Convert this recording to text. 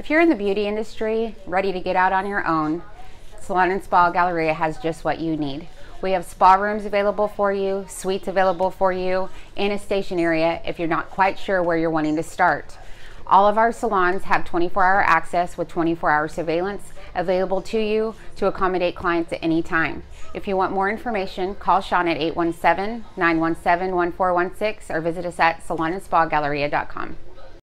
If you're in the beauty industry, ready to get out on your own, Salon and Spa Galleria has just what you need. We have spa rooms available for you, suites available for you, and a station area if you're not quite sure where you're wanting to start. All of our salons have 24 hour access with 24 hour surveillance available to you to accommodate clients at any time. If you want more information, call Sean at 817 917 1416 or visit us at salonandspagaLleria.com.